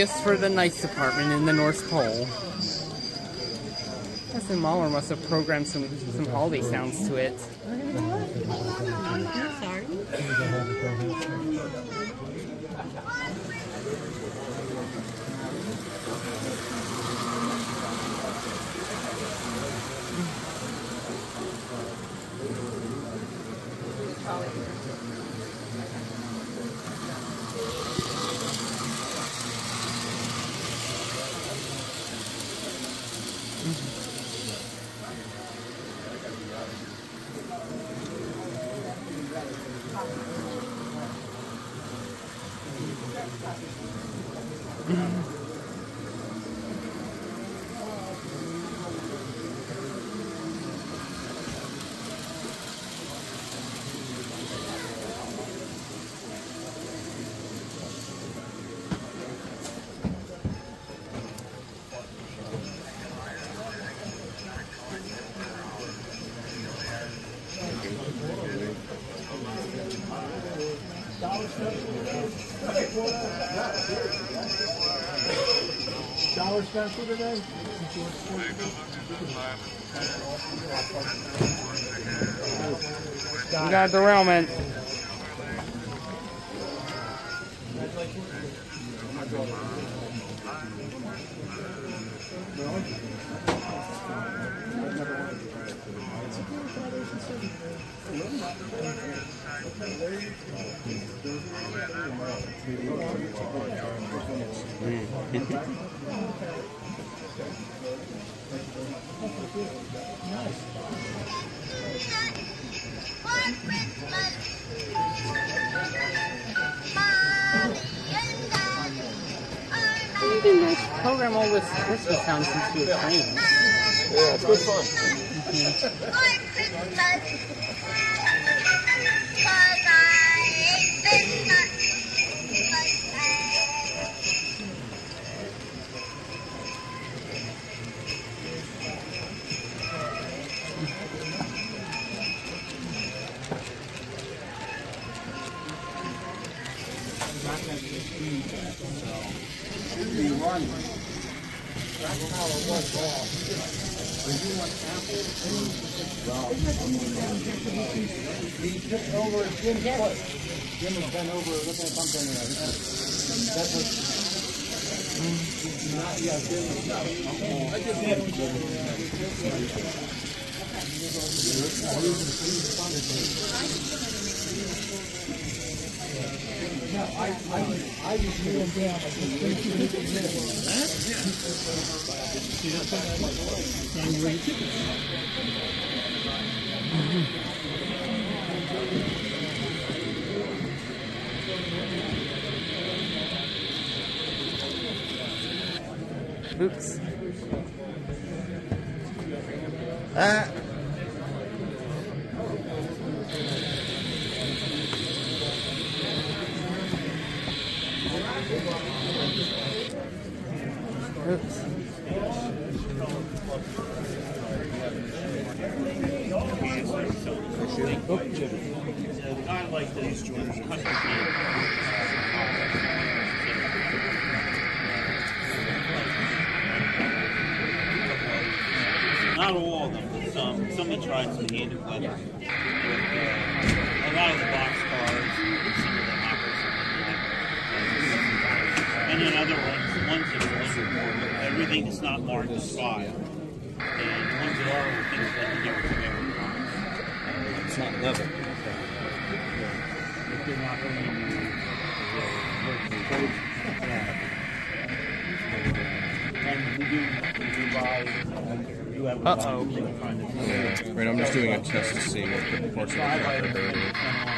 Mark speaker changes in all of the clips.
Speaker 1: gifts for the nice department in the North Pole. Justin Mahler must have programmed some some holiday sounds to it. We got derailment. nice to program all this Christmas sounds into a train.
Speaker 2: Yeah, it's good fun. Mm-hmm. over Jim's foot. Jim has been over looking at something. uh, That's what. Not, yeah, Jim. I just had. No, I, I, I just knew him down. I just
Speaker 1: Oops.
Speaker 2: Ah.
Speaker 1: Oops.
Speaker 3: Not like these custom but some. Some have tried some handed weapons. Uh, a lot of the box cars, some of the hoppers, and then other ones, ones that are everything that's not marked as file. And the ones that are are things that you never.
Speaker 2: It's not level.
Speaker 3: If they're not really uh, uh, And we do, we do buy, we do have.
Speaker 1: Uh-oh.
Speaker 4: Right, I'm just doing a test to see what the parts of the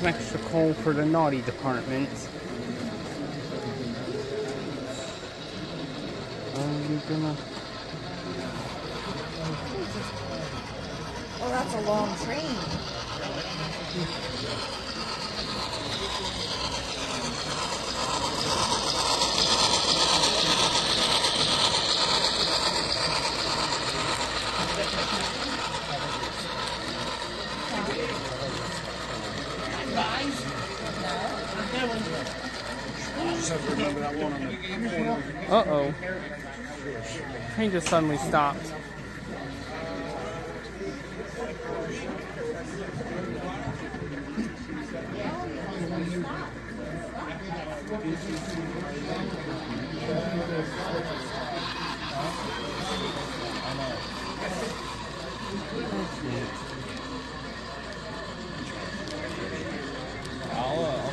Speaker 1: Some extra coal for the naughty department. I'm gonna.
Speaker 5: Oh, that's a long train.
Speaker 1: Uh oh. Train just suddenly stopped.
Speaker 4: I'll,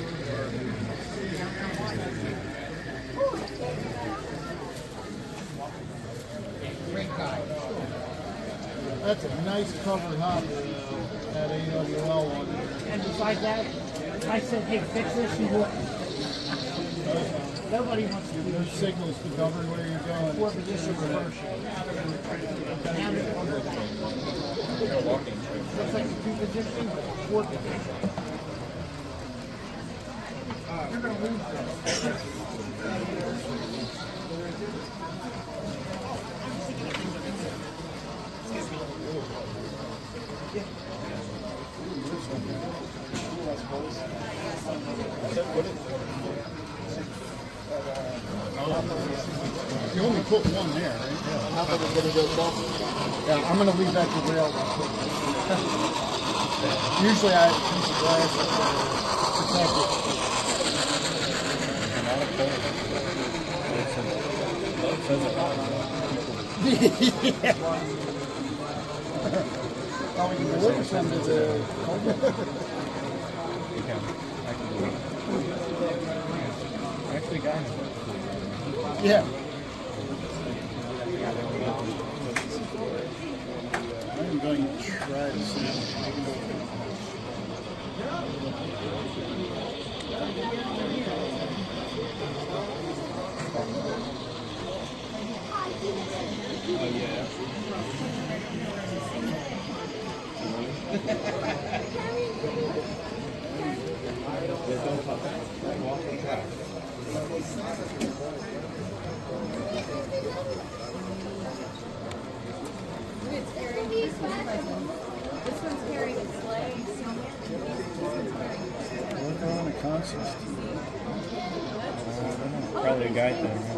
Speaker 6: Great guy. That's a nice covered hopper, uh, that AWL one.
Speaker 7: And besides that, I said, hey, fix this, you would. Nobody wants to do
Speaker 6: There's signals to govern where you're going.
Speaker 7: four positions first. Now they're on the back. Looks like the two positions, four positions. You're gonna lose this.
Speaker 6: You only put one there, right? Yeah. How about gonna go Yeah, I'm gonna leave that to rail. Usually I have a piece of glass to protect it. Oh, we can deliver some to the.
Speaker 4: You can. I can do it. I actually got it.
Speaker 6: Yeah. 160. Uh,
Speaker 4: probably a guy thing.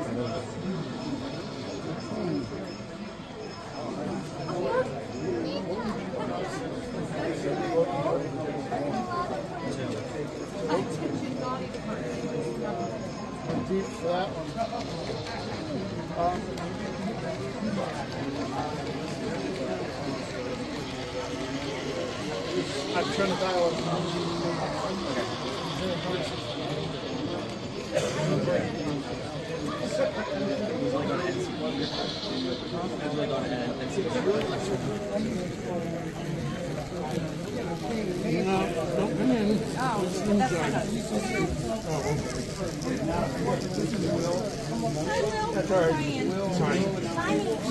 Speaker 8: I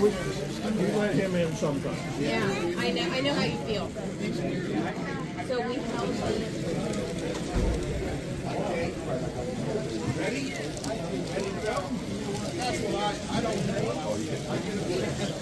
Speaker 9: we let him in sometimes.
Speaker 10: Yeah, I know. I know how you feel. So we held.
Speaker 4: Really should have it out. And it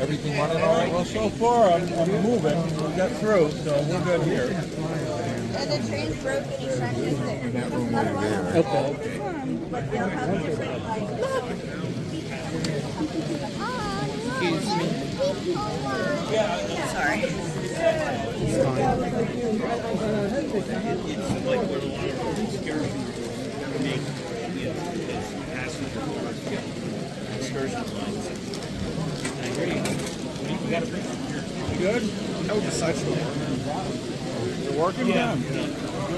Speaker 9: Everything running all right? Well, so far, I'm, I'm moving. We got through, so we're good here.
Speaker 5: And the train's broken, it's not just there.
Speaker 1: Okay.
Speaker 5: But they'll have to say, like, look.
Speaker 1: Excuse me.
Speaker 5: Sorry.
Speaker 9: Good? Was You're working?
Speaker 3: Yeah.
Speaker 9: Yeah.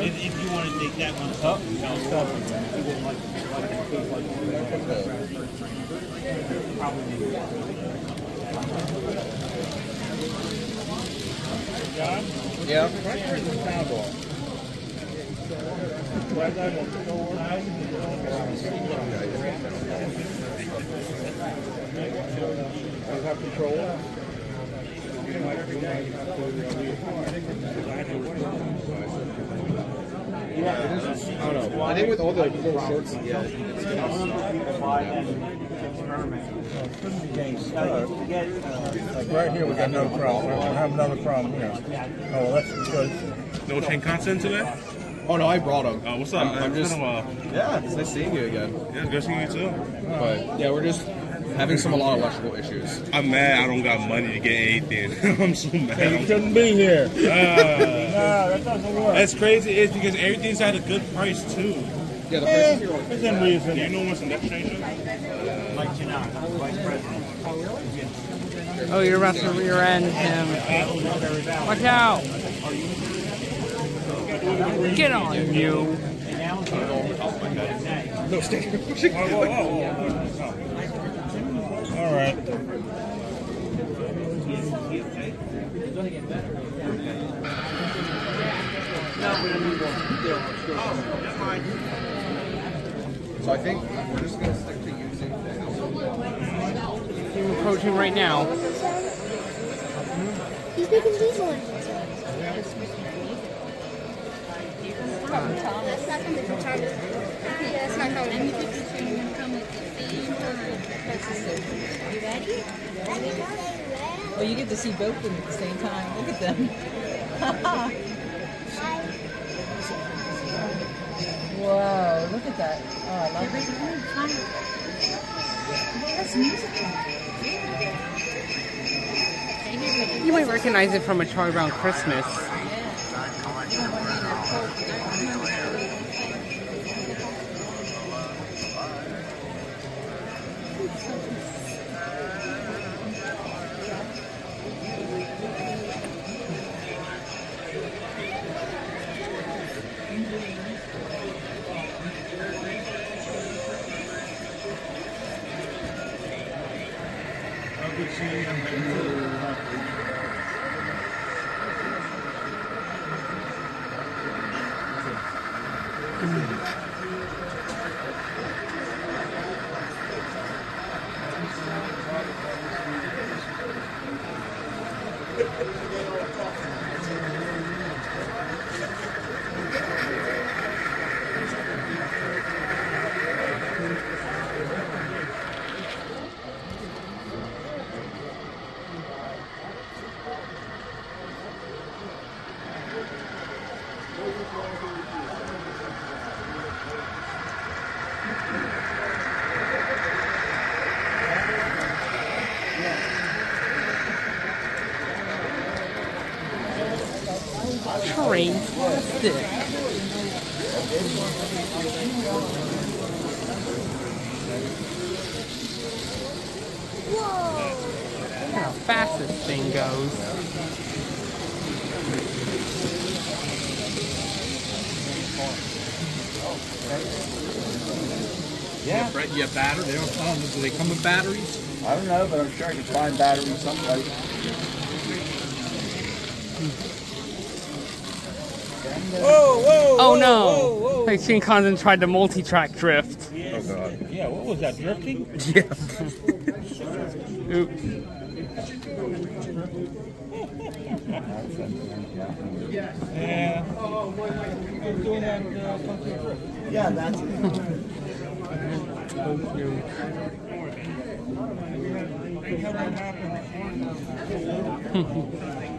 Speaker 3: If, if you want to take that one up,
Speaker 9: stop it. John?
Speaker 4: yeah.
Speaker 9: Right here in the town hall. Why not go over? You have control?
Speaker 4: I don't know. I think with all the little shorts, yeah. it's
Speaker 9: Couldn't be getting stuck. Like right here, we got no problem. We don't have another problem here. Oh, well, that's good.
Speaker 11: No chain content today?
Speaker 4: Oh no, I brought them.
Speaker 11: Oh, what's up,
Speaker 4: I'm. I'm just
Speaker 11: been a while.
Speaker 4: yeah, it's nice seeing you again.
Speaker 11: Yeah, good seeing you too.
Speaker 4: But yeah, we're just having some a lot of electrical issues.
Speaker 11: I'm mad I don't got money to get anything. I'm so mad.
Speaker 9: you
Speaker 11: mad.
Speaker 9: shouldn't be here.
Speaker 11: Uh,
Speaker 9: No, that doesn't work.
Speaker 11: that's crazy. It's because everything's at a good price too.
Speaker 4: Yeah, the
Speaker 9: Eh,
Speaker 4: prices here are
Speaker 9: within reason.
Speaker 11: Do you know what's the next change?
Speaker 1: Oh, you're about to rear end him. Watch out! Get on, you!
Speaker 4: no stick.
Speaker 9: All right.
Speaker 4: So I think we're just gonna stick to using the
Speaker 1: You're approaching right now.
Speaker 5: He's making these ones. That's not coming from China. Yeah, that's not coming.
Speaker 12: Well, you get to see both of them at the same time. Look at them. Whoa, look at that. Oh, I love it.
Speaker 1: You might recognize it from a Charlie Brown Christmas. Saya. train stick. Whoa! How fast this thing goes.
Speaker 4: Yeah. You have battery? They don't tell them. Do they come with batteries?
Speaker 8: I don't know, but I'm sure I can find batteries someplace.
Speaker 2: Whoa, whoa!
Speaker 1: Oh no!
Speaker 2: Whoa, whoa.
Speaker 1: Like Shinkansen tried to multi-track drift.
Speaker 4: Oh god.
Speaker 2: Yeah, what was that, drifting?
Speaker 1: Yeah. Oops.
Speaker 2: Yeah. You're doing that uh.
Speaker 8: Yeah, that's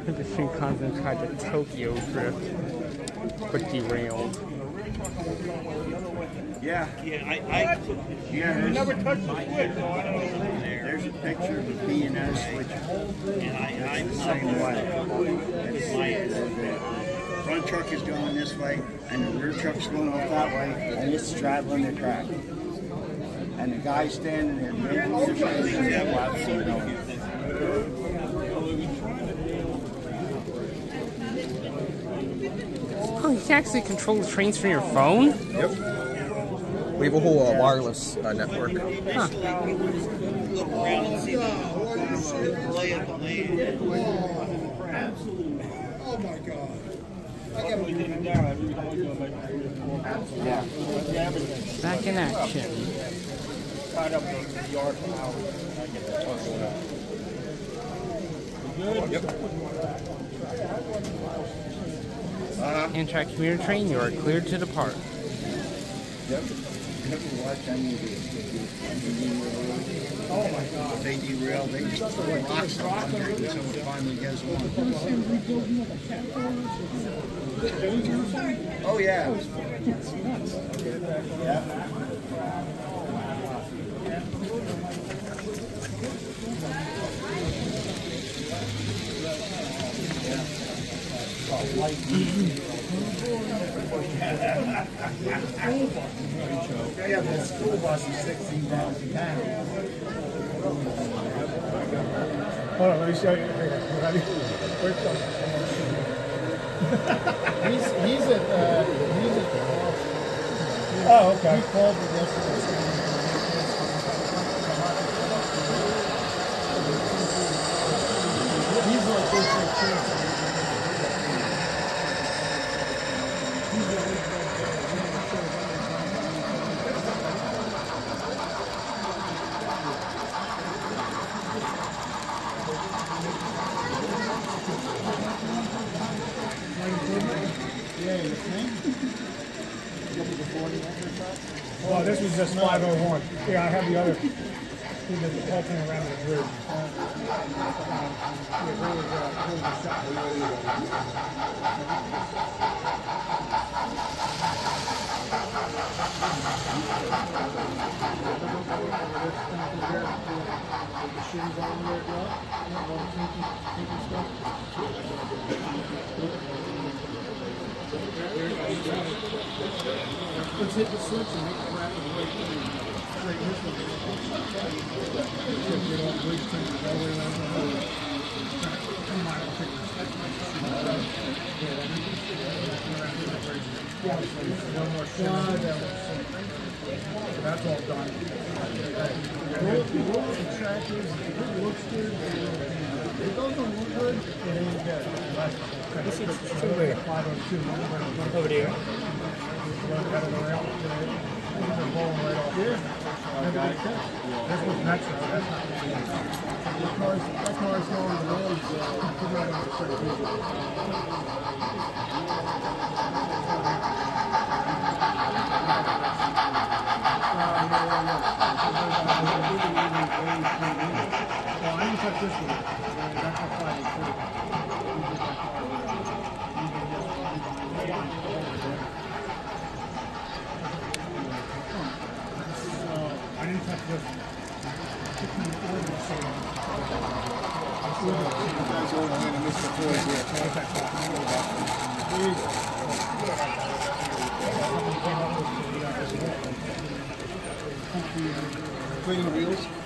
Speaker 1: the Shinkansen tried to Tokyo drift, but derailed.
Speaker 8: yeah.
Speaker 3: Yeah, I, I
Speaker 8: Yeah,
Speaker 2: You
Speaker 8: there's,
Speaker 2: never touched the switch, so I don't know.
Speaker 8: there's a picture of the B and O switch.
Speaker 3: and I, I'm
Speaker 8: Same way. It's- Front truck is going this way, and the rear truck's going off that way, and it's traveling the track. And the guy standing there, maybe different things that will have seen on.
Speaker 1: Oh, you can actually control the trains from your phone?
Speaker 4: Yep. We have a whole uh, wireless uh, network.
Speaker 3: look around and see the lay of the land.
Speaker 2: Oh my god. I got to take it down. I really don't want to do it like three or four. Yeah.
Speaker 1: Back in action.
Speaker 2: Tied up the the yard for hours. Uh-huh. I get that truck going out. Good?
Speaker 4: Yep.
Speaker 1: Amtrak commuter train, you are cleared to depart.
Speaker 8: Yep. Never watched any of these. Oh my God. They derail, they just throw rocks up under until it finally goes on. Oh, yeah. it was- Yeah. Yeah, the school bus sixteen thousand pounds.
Speaker 2: Hold on, let me show you.
Speaker 6: He's he's at uh, he's at
Speaker 2: Oh, okay.
Speaker 6: he called me yesterday. He's like this big too.
Speaker 2: Well, this was just 501. Yeah, I have the other. He did the whole thing around the bridge. Um, yeah, where was, uh, where was the shot?
Speaker 6: Let's hit the switch and make it rapid way straight this way. Get all the bridge things all the way around the whole. Come on, I'll take
Speaker 2: Yeah, one more shot. That's all done.
Speaker 6: The the track it doesn't look good, it ain't good out on two. Over
Speaker 2: to you. This touch this one. That's a
Speaker 6: Cleaning the wheels.